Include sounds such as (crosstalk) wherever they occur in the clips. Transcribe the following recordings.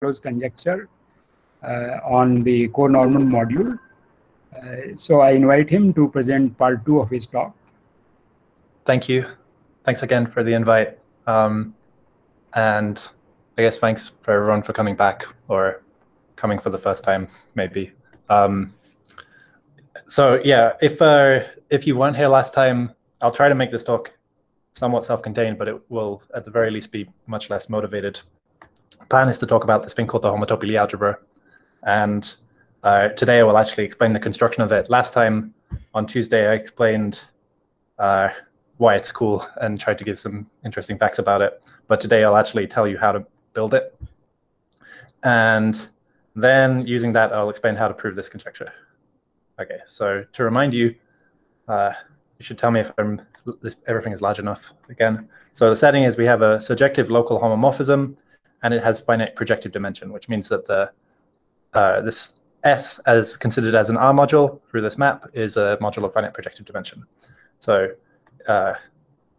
Penrose's conjecture uh, on the conormal module. Uh, so I invite him to present part two of his talk. Thank you. Thanks again for the invite. Um, and I guess thanks for everyone for coming back or coming for the first time, maybe. Um, so yeah, if uh, if you weren't here last time, I'll try to make this talk somewhat self-contained, but it will at the very least be much less motivated. Plan is to talk about this thing called the homotopy algebra, and uh, today I will actually explain the construction of it. Last time on Tuesday I explained uh, why it's cool and tried to give some interesting facts about it, but today I'll actually tell you how to build it, and then using that I'll explain how to prove this conjecture. Okay, so to remind you, uh, you should tell me if I'm, this, everything is large enough again. So the setting is we have a surjective local homomorphism, and it has finite projective dimension, which means that the uh, this S as considered as an R module through this map is a module of finite projective dimension. So uh,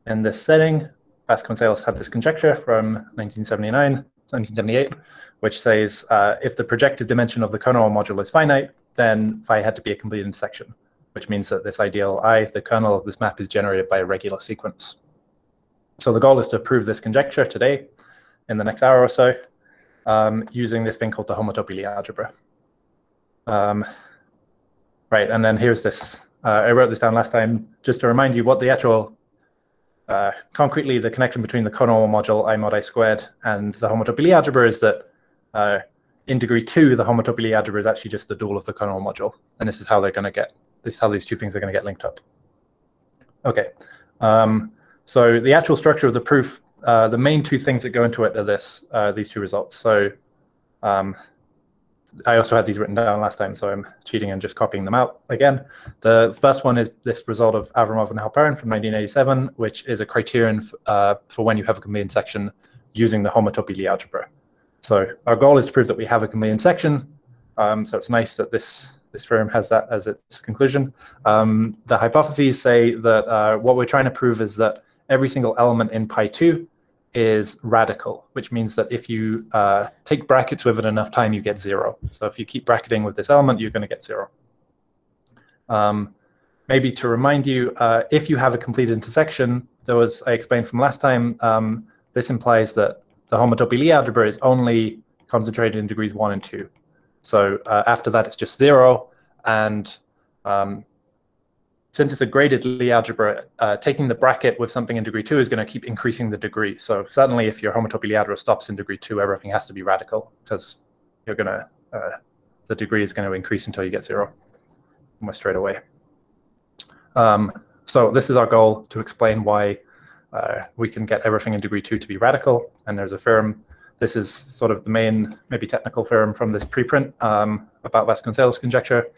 in this setting, Vasconcelos had this conjecture from 1979, 1978, which says uh, if the projective dimension of the kernel module is finite, then phi had to be a complete intersection, which means that this ideal I, the kernel of this map, is generated by a regular sequence. So the goal is to prove this conjecture today in the next hour or so um, using this thing called the homotopy algebra. Um, right, and then here's this. Uh, I wrote this down last time just to remind you what the actual, uh, concretely, the connection between the kernel module I mod I squared and the homotopy algebra is that uh, in degree two, the homotopy algebra is actually just the dual of the kernel module. And this is how they're going to get, this is how these two things are going to get linked up. Okay. Um, so the actual structure of the proof, uh, the main two things that go into it are this, uh, these two results. So um, I also had these written down last time, so I'm cheating and just copying them out again. The first one is this result of Avramov and Halperin from 1987, which is a criterion uh, for when you have a complete section using the homotopy algebra. So our goal is to prove that we have a complete intersection. Um, so it's nice that this this theorem has that as its conclusion. Um, the hypotheses say that uh, what we're trying to prove is that every single element in pi 2 is radical, which means that if you uh, take brackets with it enough time, you get zero. So if you keep bracketing with this element, you're going to get zero. Um, maybe to remind you, uh, if you have a complete intersection, there was, I explained from last time, um, this implies that the homotopy Lie algebra is only concentrated in degrees one and two. So uh, after that, it's just zero. And um, since it's a graded Lie algebra, uh, taking the bracket with something in degree two is going to keep increasing the degree. So suddenly, if your homotopy Lie algebra stops in degree two, everything has to be radical because you're going to, uh, the degree is going to increase until you get zero almost straight away. Um, so this is our goal to explain why uh, we can get everything in degree two to be radical. And there's a theorem. This is sort of the main, maybe technical theorem from this preprint um, about Vasconcelos conjecture.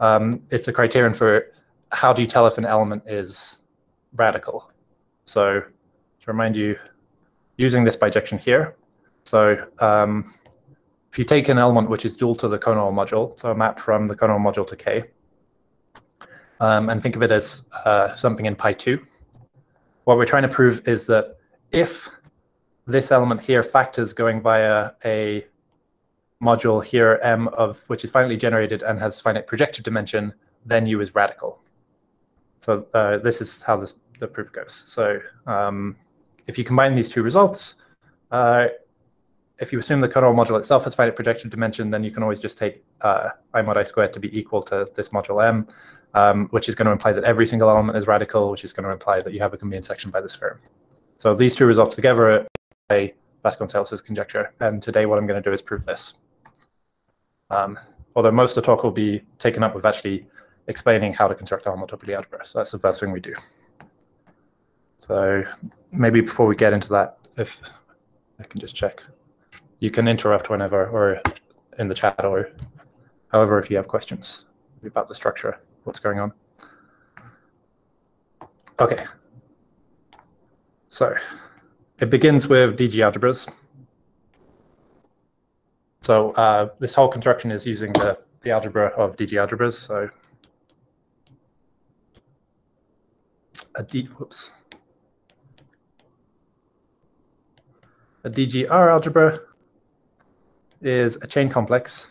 Um, it's a criterion for how do you tell if an element is radical. So to remind you, using this bijection here. So um, if you take an element which is dual to the kernel module, so a map from the kernel module to K, um, and think of it as uh, something in pi 2, what we're trying to prove is that if this element here factors going via a module here m of which is finitely generated and has finite projective dimension, then u is radical. So uh, this is how this, the proof goes. So um, if you combine these two results, uh, if you assume the kernel module itself has finite projective dimension, then you can always just take uh, i mod i squared to be equal to this module m, um, which is going to imply that every single element is radical, which is going to imply that you have a complete intersection by this theorem. So these two results together are Vasconcelos' conjecture. And today what I'm going to do is prove this. Um, although most of the talk will be taken up with actually explaining how to construct a homotopy algebra. So that's the first thing we do. So maybe before we get into that, if I can just check, you can interrupt whenever or in the chat or however if you have questions about the structure what's going on. Okay. So it begins with DG algebras. So uh, this whole construction is using the, the algebra of DG algebras. So a D, whoops. A DGR algebra is a chain complex,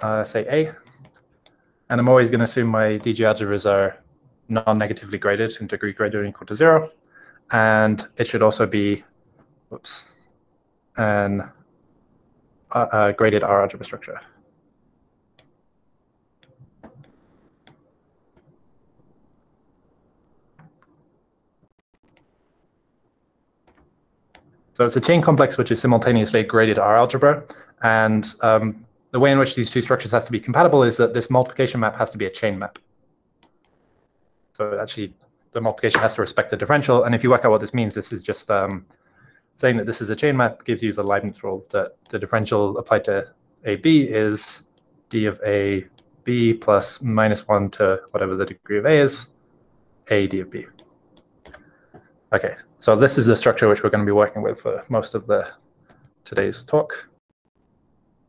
uh, say A, and I'm always going to assume my DG algebras are non-negatively graded in degree greater than equal to zero, and it should also be, whoops, an uh, uh, graded R algebra structure. So it's a chain complex which is simultaneously graded R algebra. And um, the way in which these two structures has to be compatible is that this multiplication map has to be a chain map. So actually, the multiplication has to respect the differential. And if you work out what this means, this is just um, saying that this is a chain map gives you the Leibniz rule that the differential applied to AB is d of A B plus minus 1 to whatever the degree of A is, A d of B. Okay, so this is the structure which we're going to be working with for most of the today's talk.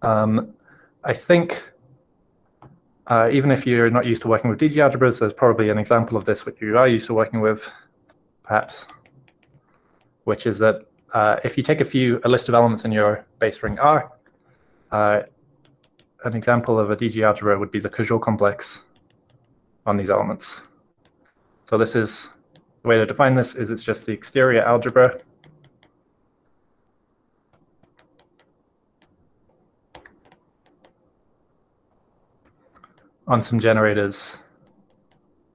Um, I think uh, even if you're not used to working with DG algebras, there's probably an example of this which you are used to working with, perhaps, which is that uh, if you take a few a list of elements in your base ring R, uh, an example of a DG algebra would be the Koszul complex on these elements. So this is the way to define this is it's just the exterior algebra on some generators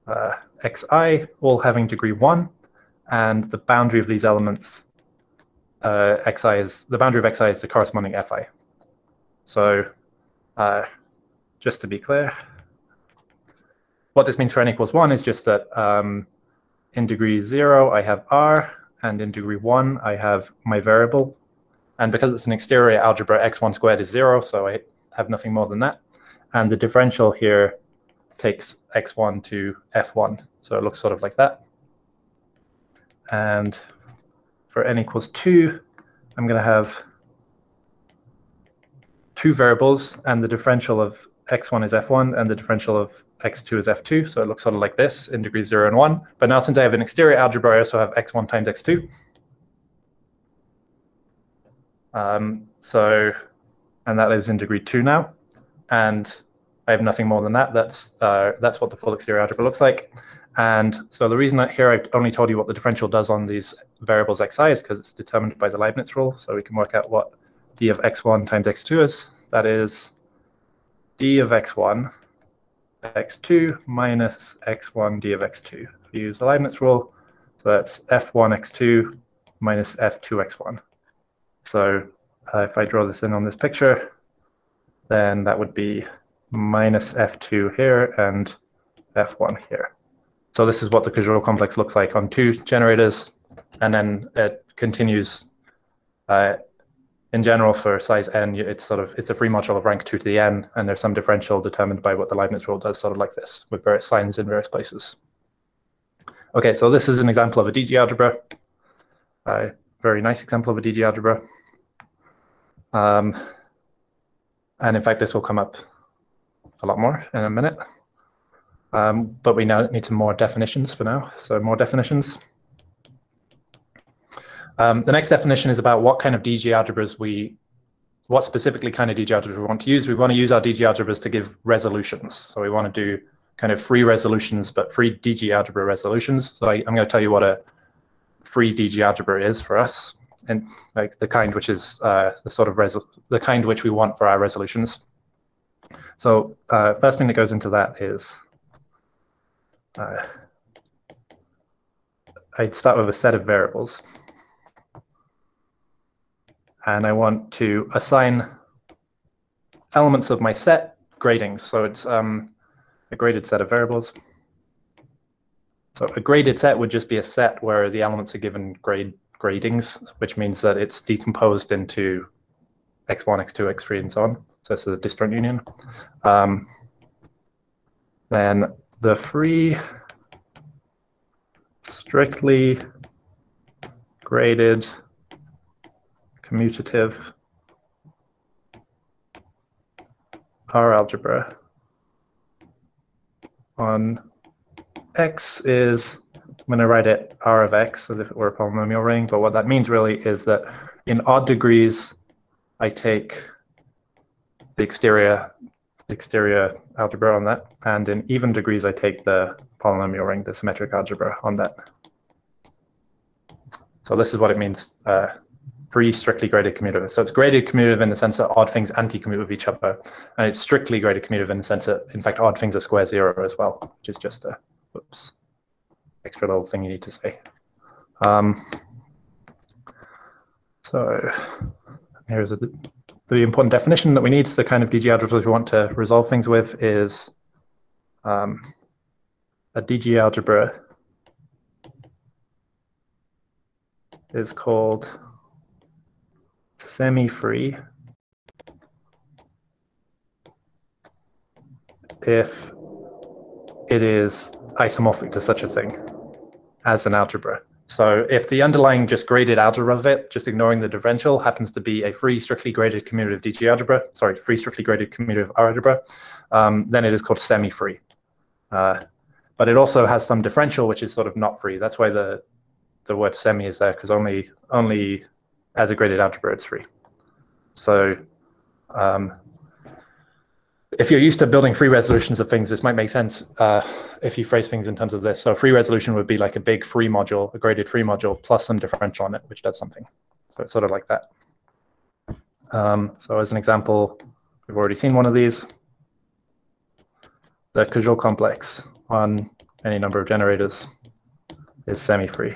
uh, xi, all having degree 1, and the boundary of these elements uh, xi is the boundary of xi is the corresponding fi. So uh, just to be clear, what this means for n equals 1 is just that um, in degree zero, I have R, and in degree one, I have my variable. And because it's an exterior algebra, x1 squared is zero, so I have nothing more than that. And the differential here takes x1 to f1, so it looks sort of like that. And for n equals 2, I'm going to have two variables, and the differential of x1 is f1 and the differential of x2 is f2. So it looks sort of like this in degrees 0 and 1. But now since I have an exterior algebra, I also have x1 times x2. Um, so, and that lives in degree 2 now. And I have nothing more than that. That's, uh, that's what the full exterior algebra looks like. And so the reason that here I've only told you what the differential does on these variables xi is because it's determined by the Leibniz rule. So we can work out what d of x1 times x2 is. That is d of x1, x2 minus x1 d of x2. If you use the Leibniz rule, so that's f1 x2 minus f2 x1. So uh, if I draw this in on this picture, then that would be minus f2 here and f1 here. So this is what the Koszul complex looks like on two generators, and then it continues uh, in general for size n, it's sort of it's a free module of rank two to the n, and there's some differential determined by what the Leibniz rule does, sort of like this, with various signs in various places. Okay, so this is an example of a DG algebra. A very nice example of a DG algebra. Um, and in fact, this will come up a lot more in a minute. Um, but we now need some more definitions for now. So more definitions. Um, the next definition is about what kind of DG algebras we, what specifically kind of DG algebras we want to use. We want to use our DG algebras to give resolutions. So we want to do kind of free resolutions, but free DG algebra resolutions. So I, am going to tell you what a free DG algebra is for us, and like the kind which is uh, the sort of the kind which we want for our resolutions. So uh, first thing that goes into that is uh, I'd start with a set of variables and I want to assign elements of my set gradings. So it's um, a graded set of variables. So a graded set would just be a set where the elements are given grade gradings, which means that it's decomposed into x1, x2, x3, and so on. So is a disjoint union. Um, then the free strictly graded commutative R algebra on X is I'm going to write it r of x as if it were a polynomial ring, but what that means really is that in odd degrees, I take the exterior exterior algebra on that, and in even degrees, I take the polynomial ring, the symmetric algebra on that. So this is what it means, uh, free strictly graded commutative. So it's graded commutative in the sense that odd things anti-commute with each other, and it's strictly graded commutative in the sense that, in fact, odd things are square zero as well, which is just a, whoops, extra little thing you need to say. Um, so here's a, the important definition that we need, the kind of DG algebras we want to resolve things with is um, a DG algebra is called semi-free if it is isomorphic to such a thing as an algebra. So if the underlying just graded algebra of it, just ignoring the differential, happens to be a free strictly graded commutative DG algebra, sorry, free strictly graded commutative R algebra, um, then it is called semi-free. Uh, but it also has some differential, which is sort of not free. That's why the the word semi is there, because only only as a graded algebra it's free. So um, if you're used to building free resolutions of things, this might make sense uh, if you phrase things in terms of this. So free resolution would be like a big free module, a graded free module, plus some differential on it, which does something. So it's sort of like that. Um, so as an example, we've already seen one of these. The Koszul complex on any number of generators is semi-free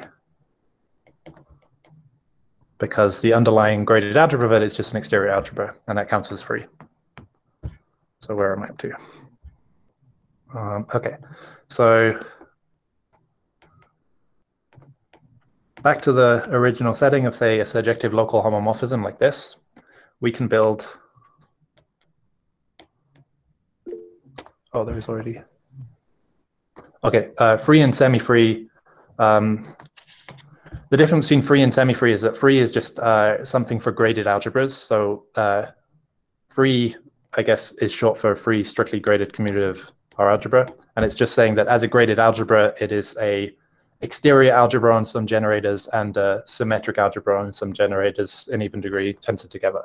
because the underlying graded algebra of it is just an exterior algebra, and that counts as free. So where am I up to? Um, okay, so back to the original setting of, say, a surjective local homomorphism like this, we can build. Oh, there is already. Okay, uh, free and semi-free. Um, the difference between free and semi-free is that free is just uh, something for graded algebras. So uh, free I guess, is short for free strictly graded commutative R algebra. And it's just saying that as a graded algebra, it is a exterior algebra on some generators and a symmetric algebra on some generators in even degree tensor together.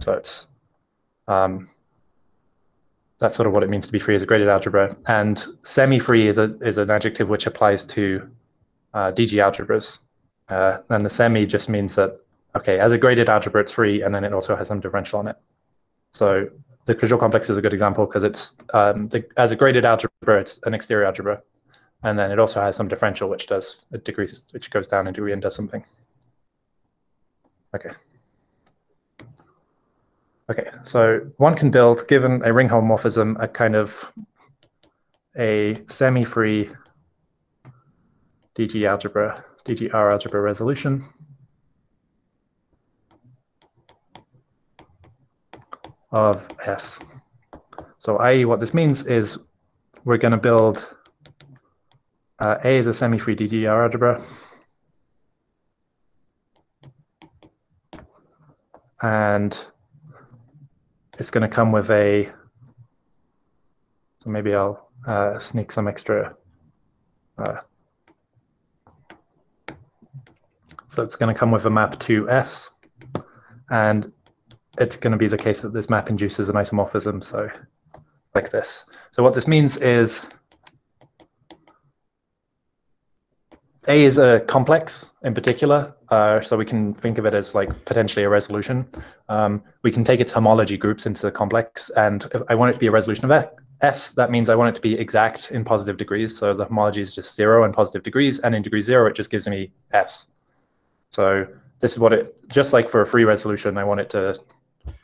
So it's um, that's sort of what it means to be free as a graded algebra. And semi-free is a is an adjective which applies to uh, DG algebras. Uh, and the semi just means that okay, as a graded algebra, it's free, and then it also has some differential on it. So the Koszul complex is a good example because it's um, the, as a graded algebra, it's an exterior algebra, and then it also has some differential which does a degree which goes down in degree and does something. Okay. Okay, so one can build, given a ring homomorphism, a kind of a semi-free DG algebra, DGR algebra resolution. of S. So i.e. what this means is we're going to build uh, A is a semi-free DGR algebra. And it's going to come with a, so maybe I'll uh, sneak some extra, uh, so it's going to come with a map to S. And it's going to be the case that this map induces an isomorphism, so like this. So what this means is A is a complex in particular, uh, so we can think of it as like potentially a resolution. Um, we can take its homology groups into the complex, and if I want it to be a resolution of S, that means I want it to be exact in positive degrees. So the homology is just zero in positive degrees, and in degree zero, it just gives me S. So this is what it, just like for a free resolution, I want it to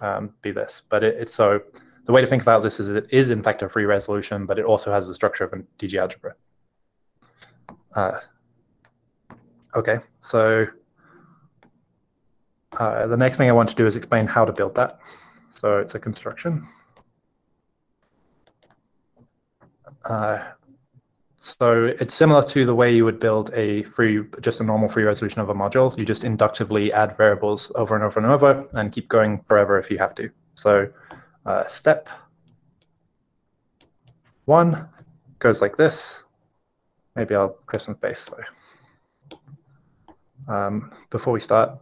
um, be this. But it, it's so the way to think about this is it is in fact a free resolution, but it also has the structure of a DG algebra. Uh, okay, so uh, the next thing I want to do is explain how to build that. So it's a construction. Uh, so it's similar to the way you would build a free, just a normal free resolution of a module. You just inductively add variables over and over and over and keep going forever if you have to. So uh, step one goes like this. maybe I'll clear some space. So, um, before we start,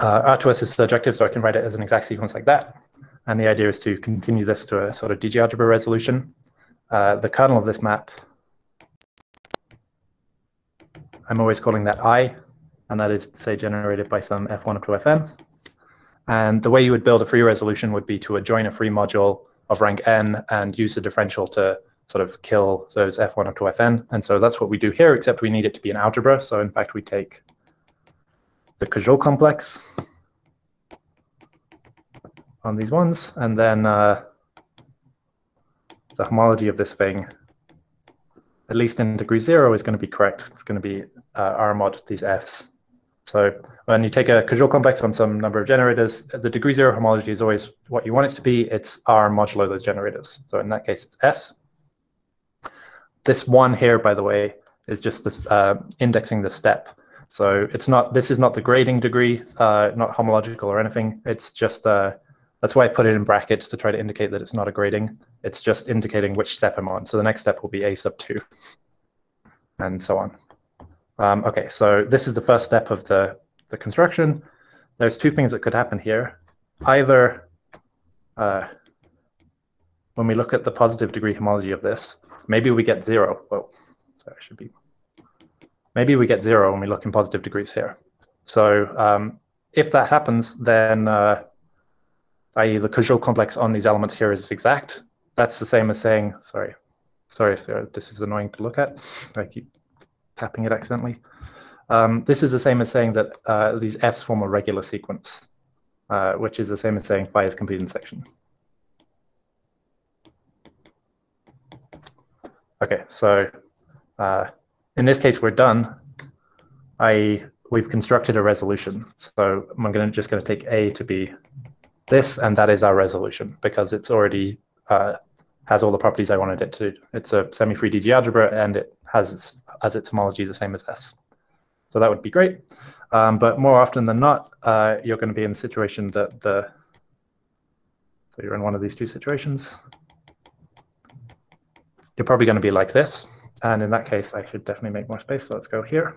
uh, R2S is surjective, so I can write it as an exact sequence like that. And the idea is to continue this to a sort of DG algebra resolution. Uh, the kernel of this map, I'm always calling that I, and that is, say, generated by some f1 up to fn. And the way you would build a free resolution would be to adjoin a free module of rank n and use the differential to sort of kill those f1 up to fn. And so that's what we do here, except we need it to be an algebra. So in fact, we take the Koszul complex on these ones, and then uh, the homology of this thing, at least in degree zero, is going to be correct. It's going to be uh, R mod these f's. So when you take a Koszul complex on some number of generators, the degree zero homology is always what you want it to be. It's R modulo those generators. So in that case, it's S. This one here, by the way, is just this uh, indexing the step. So it's not, this is not the grading degree, uh, not homological or anything. It's just, uh, that's why I put it in brackets to try to indicate that it's not a grading. It's just indicating which step I'm on. So the next step will be A sub two and so on. Um, okay, so this is the first step of the, the construction. There's two things that could happen here. Either uh, when we look at the positive degree homology of this, maybe we get zero. Well, sorry, I should be maybe we get zero when we look in positive degrees here. So um, if that happens, then uh, i.e. the Koszul complex on these elements here is exact. That's the same as saying, sorry, sorry if uh, this is annoying to look at. I keep tapping it accidentally. Um, this is the same as saying that uh, these f's form a regular sequence, uh, which is the same as saying phi is complete intersection. Okay, so uh, in this case, we're done. I we've constructed a resolution. So I'm going to just going to take A to be this, and that is our resolution because it's already uh, has all the properties I wanted it to. It's a semi-free DG algebra, and it has its, as its homology the same as S. So that would be great. Um, but more often than not, uh, you're going to be in the situation that the so you're in one of these two situations. You're probably going to be like this. And in that case, I should definitely make more space. So let's go here.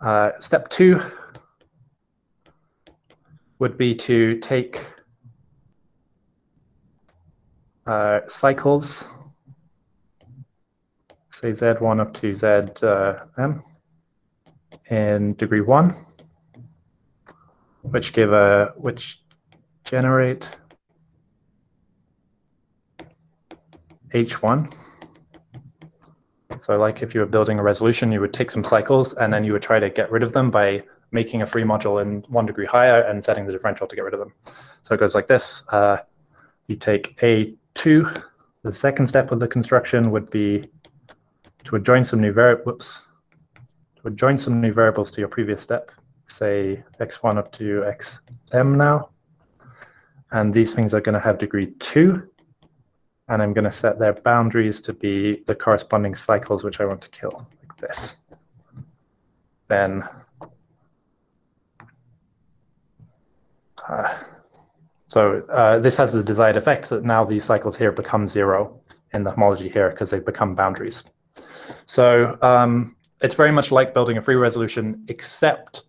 Uh, step two would be to take uh, cycles, say Z1 up to Zm in degree one, which give a, which generate H1. So like if you were building a resolution, you would take some cycles and then you would try to get rid of them by making a free module in one degree higher and setting the differential to get rid of them. So it goes like this. Uh, you take A2. The second step of the construction would be to adjoin some new variables, to adjoin some new variables to your previous step, say x1 up to xm now. And these things are going to have degree 2 and I'm going to set their boundaries to be the corresponding cycles which I want to kill, like this. Then so uh, this has the desired effect that now these cycles here become zero in the homology here because they've become boundaries. So um, it's very much like building a free resolution, except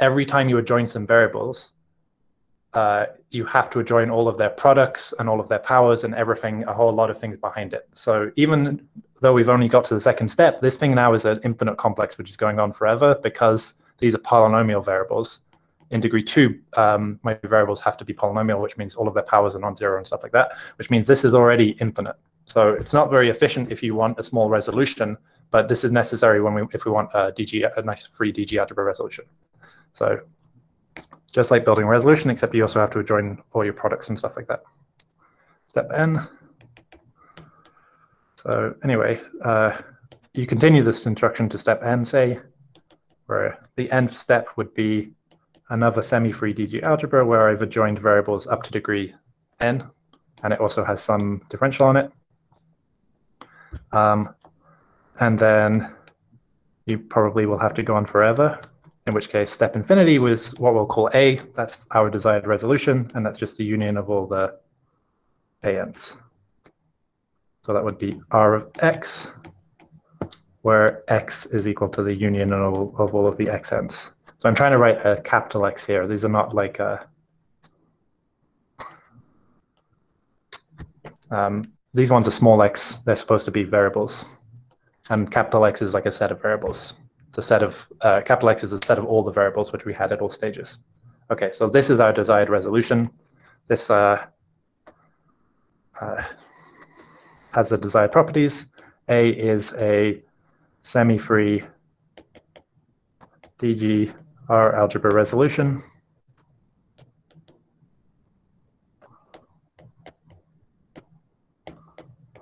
every time you adjoin some variables, uh, you have to adjoin all of their products and all of their powers and everything, a whole lot of things behind it. So even though we've only got to the second step, this thing now is an infinite complex, which is going on forever because these are polynomial variables. In degree two, um, my variables have to be polynomial, which means all of their powers are non-zero and stuff like that, which means this is already infinite. So it's not very efficient if you want a small resolution, but this is necessary when we if we want a DG a nice free DG algebra resolution. So just like building a resolution, except you also have to join all your products and stuff like that. Step N. So anyway, uh, you continue this construction to step N, say, where the nth step would be another semi-free DG algebra where I've adjoined variables up to degree n, and it also has some differential on it. Um, and then you probably will have to go on forever in which case step infinity was what we'll call A. That's our desired resolution, and that's just the union of all the ans. So that would be R of x, where x is equal to the union of, of all of the xn's. So I'm trying to write a capital X here. These are not like a, um, these ones are small x. They're supposed to be variables. And capital X is like a set of variables. It's a set of, uh, capital X is a set of all the variables which we had at all stages. Okay, so this is our desired resolution. This uh, uh, has the desired properties. A is a semi-free DG R algebra resolution.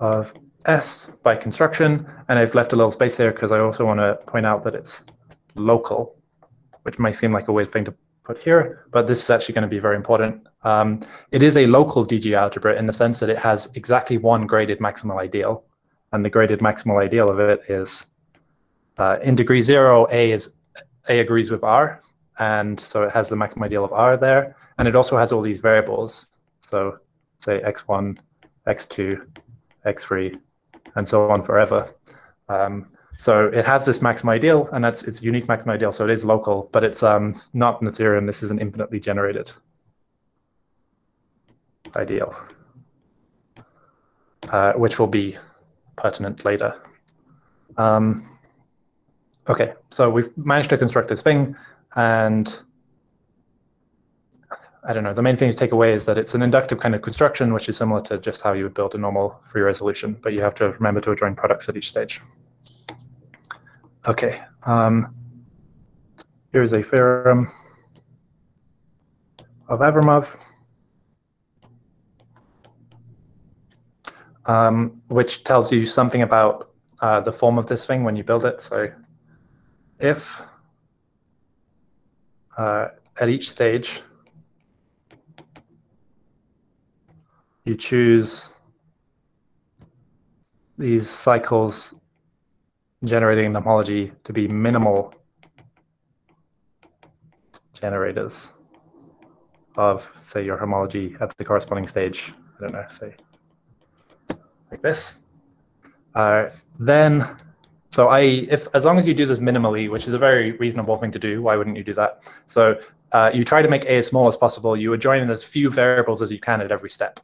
of S by construction, and I've left a little space there because I also want to point out that it's local, which might seem like a weird thing to put here, but this is actually going to be very important. Um, it is a local DG algebra in the sense that it has exactly one graded maximal ideal, and the graded maximal ideal of it is uh, in degree zero, A is A agrees with R, and so it has the maximal ideal of R there, and it also has all these variables. So say x1, x2, x3, and so on forever. Um, so it has this maximum ideal, and that's its unique maximum ideal. So it is local, but it's um, not Noetherian. This is an infinitely generated ideal, uh, which will be pertinent later. Um, okay, so we've managed to construct this thing, and I don't know, the main thing to take away is that it's an inductive kind of construction, which is similar to just how you would build a normal free resolution, but you have to remember to join products at each stage. Okay, um, here's a theorem of Avramov, um, which tells you something about uh, the form of this thing when you build it. So if uh, at each stage you choose these cycles generating homology to be minimal generators of, say, your homology at the corresponding stage. I don't know, say like this. Uh, then, so I, if as long as you do this minimally, which is a very reasonable thing to do, why wouldn't you do that? So uh, you try to make A as small as possible. You join in as few variables as you can at every step.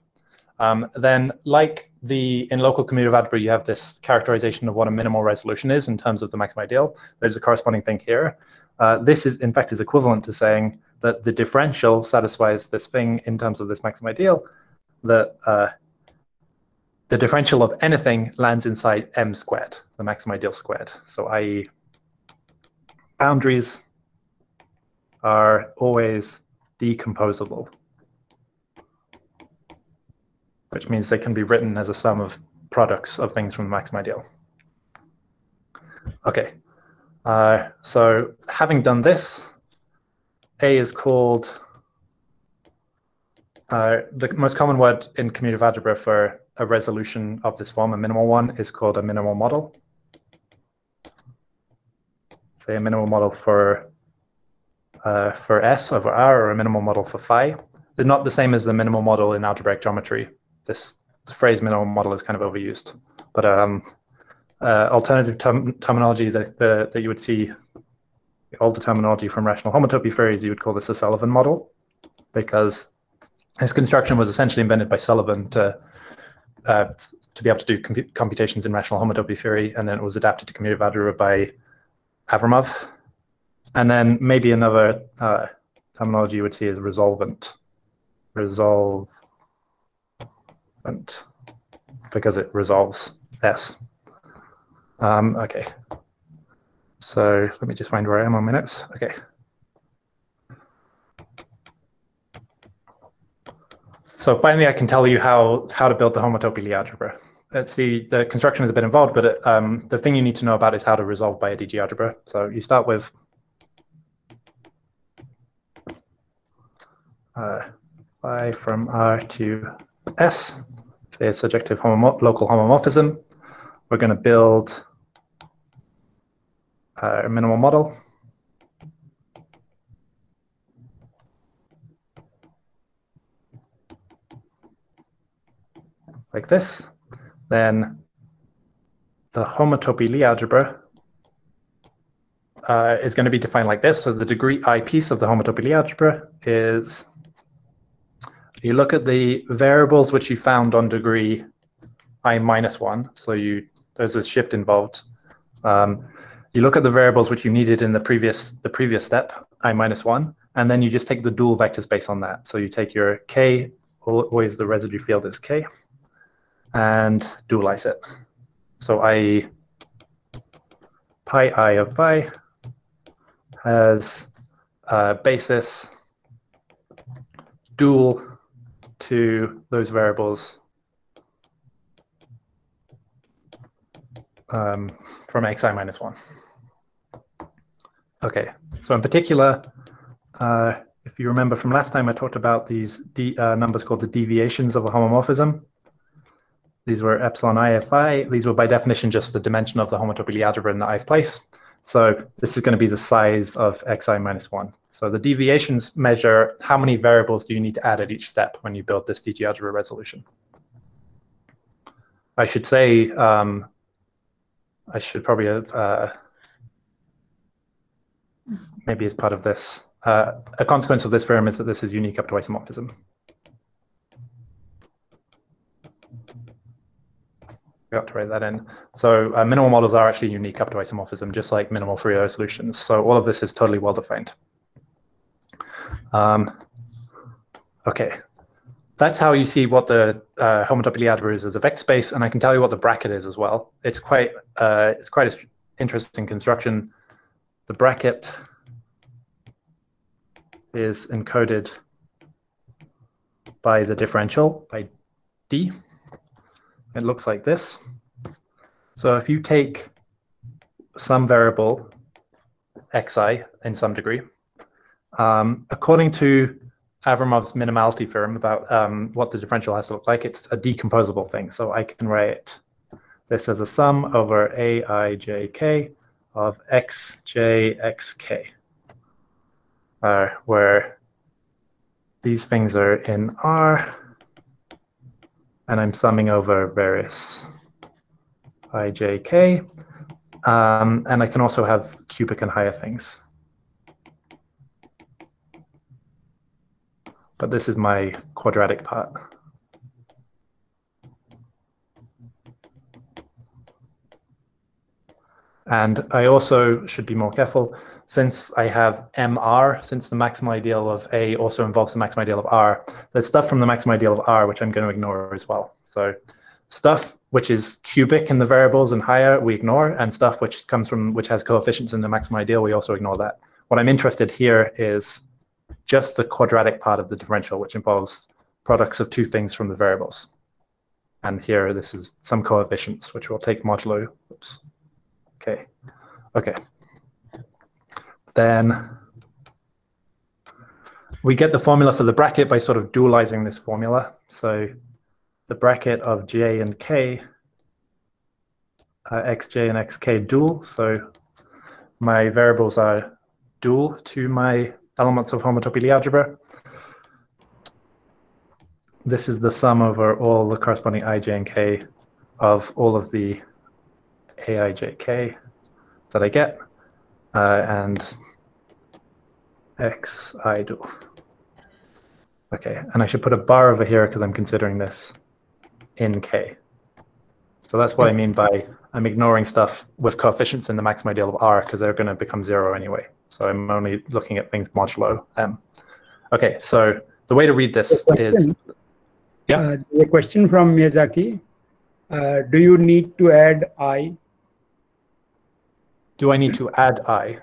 Um, then, like the in local commutative algebra, you have this characterization of what a minimal resolution is in terms of the maximum ideal. There's a corresponding thing here. Uh, this is, in fact, is equivalent to saying that the differential satisfies this thing in terms of this maximum ideal. That uh, the differential of anything lands inside m squared, the maximum ideal squared. So, i.e., boundaries are always decomposable which means they can be written as a sum of products of things from the maximum ideal. Okay, uh, so having done this, A is called, uh, the most common word in commutative algebra for a resolution of this form, a minimal one, is called a minimal model. Say a minimal model for uh, for S over R or a minimal model for phi is not the same as the minimal model in algebraic geometry this phrase minimal model is kind of overused. But um, uh, alternative term terminology that, the, that you would see, the older terminology from rational homotopy theories, you would call this a Sullivan model, because this construction was essentially invented by Sullivan to uh, to be able to do compu computations in rational homotopy theory, and then it was adapted to commutative algebra by Avramov. And then maybe another uh, terminology you would see is resolvent. Resolve because it resolves S. Um, okay. So let me just find where I am on minutes. Okay. So finally, I can tell you how, how to build the homotopy algebra. Let's see, the construction is a bit involved, but it, um, the thing you need to know about is how to resolve by a DG algebra. So you start with uh, from R to S say a surjective local homomorphism. We're going to build uh, a minimal model. Like this, then the homotopy Lie algebra uh, is going to be defined like this. So the degree i piece of the homotopy Lie algebra is you look at the variables which you found on degree i minus one. So you there's a shift involved. Um, you look at the variables which you needed in the previous the previous step i minus one, and then you just take the dual vector space on that. So you take your k, always the residue field is k, and dualize it. So I pi i of phi has a basis dual to those variables um, from xi minus 1. Okay, so in particular, uh, if you remember from last time, I talked about these uh, numbers called the deviations of a homomorphism. These were epsilon ifi. These were by definition just the dimension of the homotopy algebra in the ith place. So this is going to be the size of xi minus 1. So the deviations measure how many variables do you need to add at each step when you build this DG algebra resolution. I should say, um, I should probably have, uh, maybe as part of this, uh, a consequence of this theorem is that this is unique up to isomorphism. Got to write that in. So uh, minimal models are actually unique up to isomorphism, just like minimal free resolutions. So all of this is totally well defined. Um, okay, that's how you see what the uh, homotopy algebra is as a vector space, and I can tell you what the bracket is as well. It's quite uh, it's quite an interesting construction. The bracket is encoded by the differential by d it looks like this. So if you take some variable xi in some degree, um, according to Avramov's minimality theorem about um, what the differential has to look like, it's a decomposable thing. So I can write this as a sum over aijk of xjxk, uh, where these things are in R and I'm summing over various ijk. Um, and I can also have cubic and higher things. But this is my quadratic part. And I also should be more careful since I have MR, since the maximum ideal of A also involves the maximum ideal of R, there's stuff from the maximum ideal of R which I'm going to ignore as well. So stuff which is cubic in the variables and higher, we ignore, and stuff which comes from which has coefficients in the maximum ideal, we also ignore that. What I'm interested here is just the quadratic part of the differential, which involves products of two things from the variables. And here, this is some coefficients, which we'll take modulo. Oops. Okay. Okay then we get the formula for the bracket by sort of dualizing this formula. So the bracket of j and k, uh, xj and xk dual. So my variables are dual to my elements of homotopy algebra. This is the sum over all the corresponding ij and k of all of the aijk that I get uh, and x idle. Okay, and I should put a bar over here because I'm considering this in k. So that's what I mean by I'm ignoring stuff with coefficients in the maximum ideal of r because they're going to become zero anyway. So I'm only looking at things modulo m. Okay, so the way to read this is yeah. Uh, a question from Miyazaki. Uh, do you need to add i do I need to add i?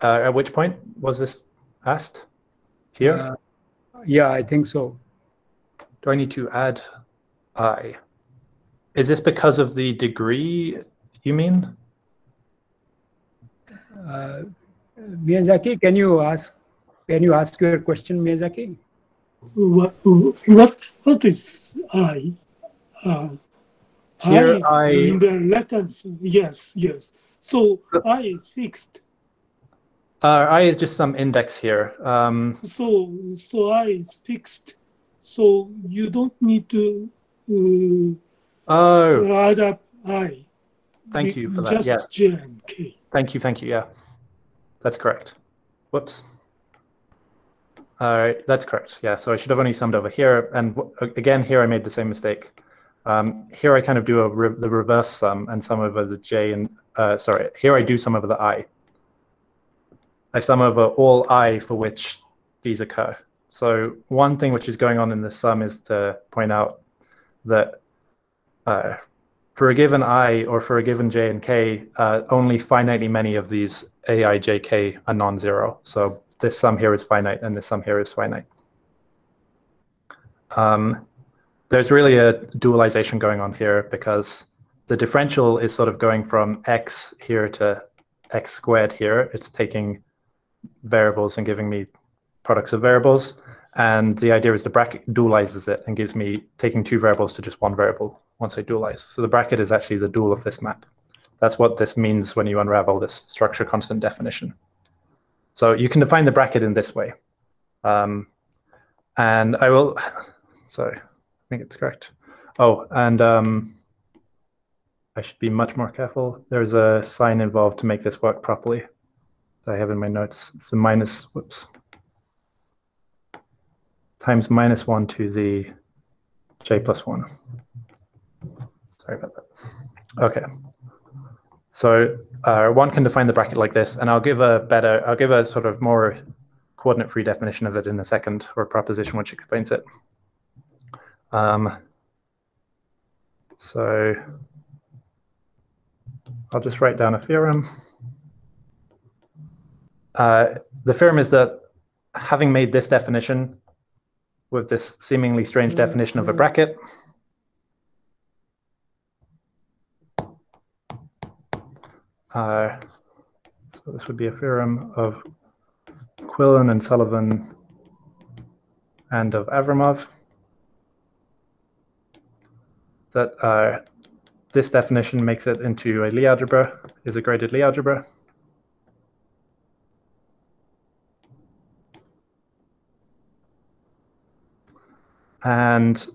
Uh, at which point was this asked? Here? Uh, yeah, I think so. Do I need to add i? Is this because of the degree you mean? Uh, Miyazaki, can you ask can you ask your question, Miyazaki? What what what is I? Uh, Here I, I in the letters. Yes, yes. So I is fixed. Uh, I is just some index here. Um, so so I is fixed. So you don't need to uh, Oh, add up I. Thank you for that, Just yeah. J and K. thank you, thank you. Yeah, that's correct. Whoops. All right, that's correct. Yeah, so I should have only summed over here. And again, here I made the same mistake. Um, here I kind of do a re- the reverse sum and sum over the j and, uh, sorry, here I do sum over the i. I sum over all i for which these occur. So one thing which is going on in this sum is to point out that uh, for a given i or for a given j and k, uh, only finitely many of these ai, j, k are non-zero. So this sum here is finite and this sum here is finite. Um, there's really a dualization going on here because the differential is sort of going from x here to x squared here. It's taking variables and giving me products of variables. And the idea is the bracket dualizes it and gives me taking two variables to just one variable once I dualize. So the bracket is actually the dual of this map. That's what this means when you unravel this structure constant definition. So you can define the bracket in this way. Um, and I will, (laughs) sorry, think it's correct. Oh, and um, I should be much more careful. There's a sign involved to make this work properly. I have in my notes. It's a minus, whoops, times minus one to the j plus one. Sorry about that. Okay. So uh, one can define the bracket like this, and I'll give a better, I'll give a sort of more coordinate-free definition of it in a second, or a proposition which explains it. Um, so I'll just write down a theorem. Uh, the theorem is that having made this definition with this seemingly strange definition of a bracket, uh, so this would be a theorem of Quillen and Sullivan and of Avramov that uh, this definition makes it into a Lie algebra, is a graded Lie algebra. And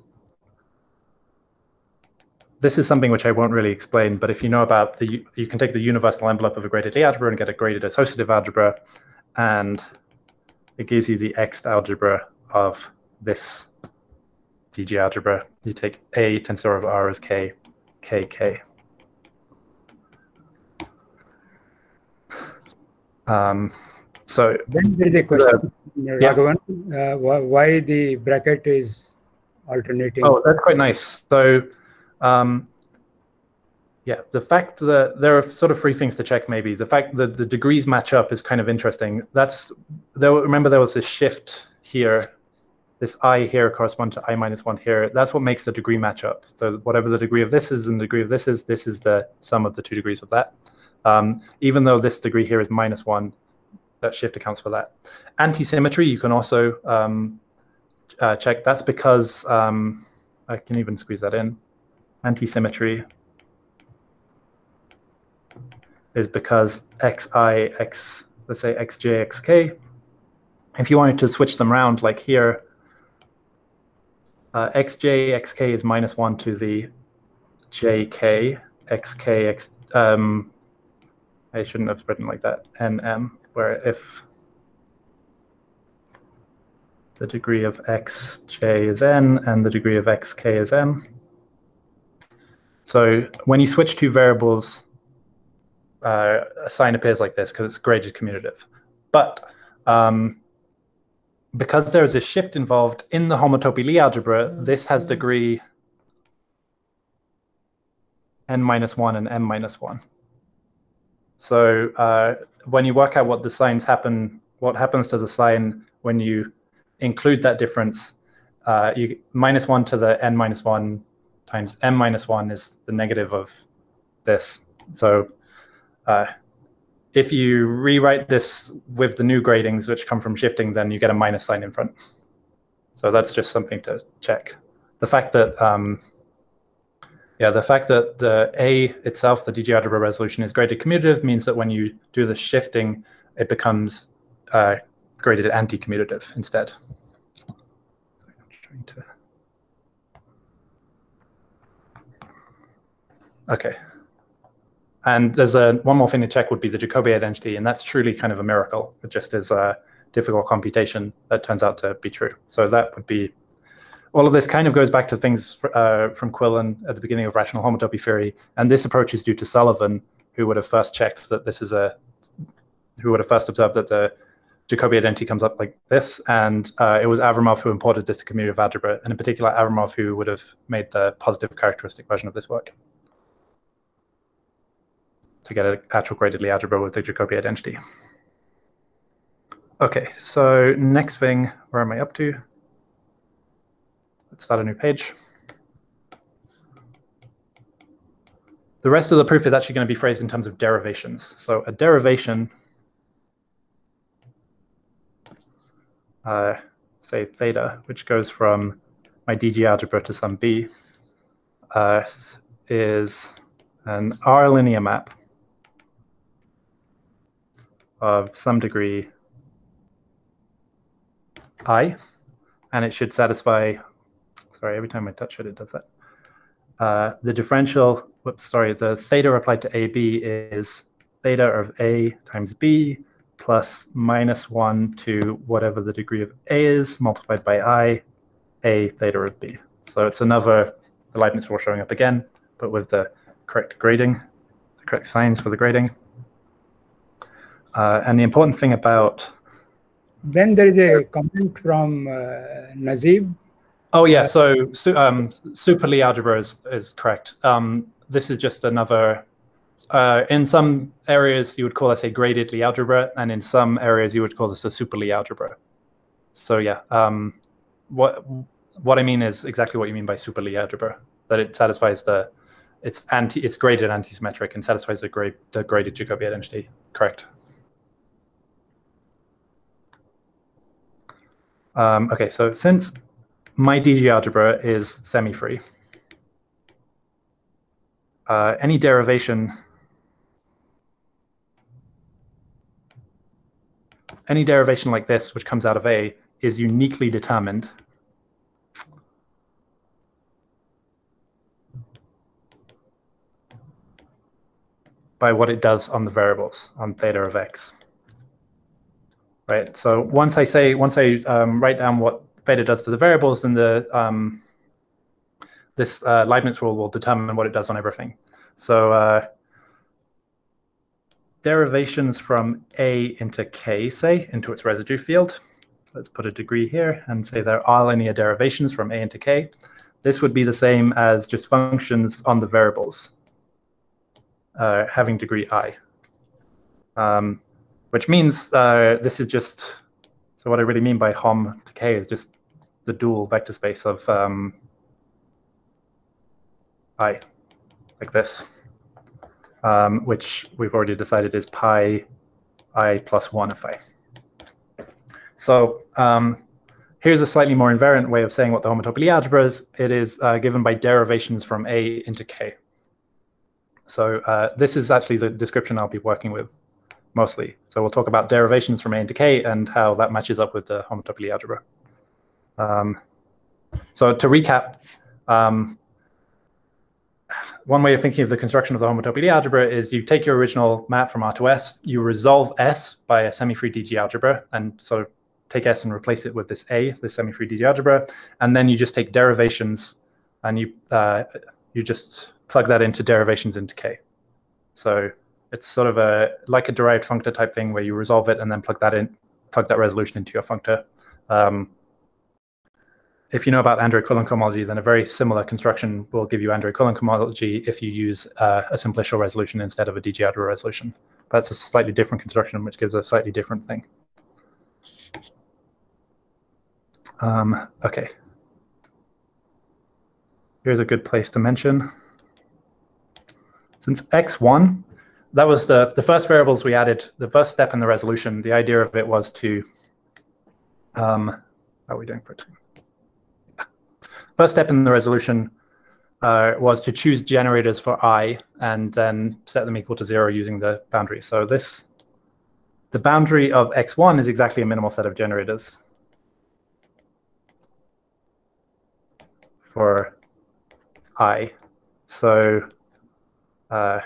this is something which I won't really explain, but if you know about the, you can take the universal envelope of a graded Lie algebra and get a graded associative algebra, and it gives you the Ext algebra of this DG algebra. You take A tensor of R as K, K, K. Um, so Then there is a question, Raghavan, uh, why, why the bracket is alternating? Oh, that's quite nice. So, um, yeah, the fact that there are sort of three things to check. Maybe the fact that the degrees match up is kind of interesting. That's there. Remember, there was a shift here. This i here corresponds to i minus one here. That's what makes the degree match up. So whatever the degree of this is and the degree of this is, this is the sum of the two degrees of that. Um, even though this degree here is minus one, that shift accounts for that. Anti-symmetry, you can also um, uh, check. That's because um, I can even squeeze that in. Anti-symmetry is because xi, x, let's say xj, xk. If you wanted to switch them around, like here, uh, xj, xk is minus one to the jk, xk, x, um, I shouldn't have written like that, nm, where if the degree of xj is n and the degree of xk is m. So when you switch two variables, uh, a sign appears like this because it's graded commutative. But um, because there is a shift involved in the homotopy Lie algebra, this has degree n minus 1 and m minus 1. So uh, when you work out what the signs happen, what happens to the sign when you include that difference, uh, you minus 1 to the n minus 1 times m minus 1 is the negative of this. So uh, if you rewrite this with the new gradings, which come from shifting, then you get a minus sign in front. So that's just something to check. The fact that, um, yeah, the fact that the A itself, the DG algebra resolution, is graded commutative means that when you do the shifting, it becomes uh, graded anti-commutative instead. So I'm trying to Okay. And there's a one more thing to check would be the Jacobi identity, and that's truly kind of a miracle. It just is a difficult computation that turns out to be true. So that would be all of this kind of goes back to things uh, from Quillen at the beginning of rational homotopy theory, and this approach is due to Sullivan, who would have first checked that this is a, who would have first observed that the Jacobi identity comes up like this, and uh, it was Avramov who imported this to commutative algebra, and in particular Avramov who would have made the positive characteristic version of this work to get an actual graded Lie algebra with the Jacobi identity. Okay, so next thing, where am I up to? Let's start a new page. The rest of the proof is actually going to be phrased in terms of derivations. So a derivation, uh, say theta, which goes from my DG algebra to some B, uh, is an R linear map of some degree i, and it should satisfy, sorry, every time I touch it, it does that. Uh, the differential, whoops, sorry, the theta applied to AB is theta of A times B plus minus 1 to whatever the degree of A is multiplied by I, A theta of B. So it's another, the Leibniz rule showing up again, but with the correct grading, the correct signs for the grading. Uh, and the important thing about then there is a comment from uh, Nazib. Oh yeah, so um, super Lie algebra is, is correct. Um, this is just another. Uh, in some areas, you would call this a graded Lie algebra, and in some areas, you would call this a super Lie algebra. So yeah, um, what what I mean is exactly what you mean by super Lie algebra. That it satisfies the, it's anti, it's graded anti-symmetric and satisfies the grade the graded Jacobi identity. Correct. Um, okay, so since my DG algebra is semi-free, uh, any derivation any derivation like this, which comes out of A, is uniquely determined by what it does on the variables, on theta of x right? So once I say, once I um, write down what theta does to the variables, then the um, this uh, Leibniz rule will determine what it does on everything. So uh, derivations from A into K, say, into its residue field. Let's put a degree here and say there are linear derivations from A into K. This would be the same as just functions on the variables uh, having degree i. Um, which means uh, this is just, so what I really mean by hom to k is just the dual vector space of um, i, like this, um, which we've already decided is pi i plus 1 of i. So um, here's a slightly more invariant way of saying what the homotopy algebra is. It is uh, given by derivations from a into k. So uh, this is actually the description I'll be working with mostly. So we'll talk about derivations from A into K and how that matches up with the homotopy algebra. Um, so to recap, um, one way of thinking of the construction of the homotopy algebra is you take your original map from R to S, you resolve S by a semi-free DG algebra, and sort of take S and replace it with this A, this semi-free DG algebra, and then you just take derivations and you uh, you just plug that into derivations into K. So it's sort of a like a derived functor type thing where you resolve it and then plug that in, plug that resolution into your functor. Um, if you know about André-Quillen cohomology, then a very similar construction will give you André-Quillen cohomology if you use uh, a simplicial resolution instead of a DG resolution. That's a slightly different construction, which gives a slightly different thing. Um, okay. Here's a good place to mention. Since x1 that was the, the first variables we added, the first step in the resolution. The idea of it was to, um, how are we doing for time? First step in the resolution uh, was to choose generators for i and then set them equal to zero using the boundary. So this, the boundary of x1 is exactly a minimal set of generators for i. So uh,